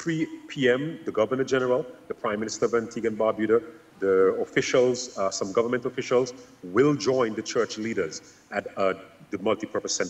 3 p.m., the Governor General, the Prime Minister of Antigua and Barbuda, the officials, uh, some government officials, will join the church leaders at uh, the multipurpose center.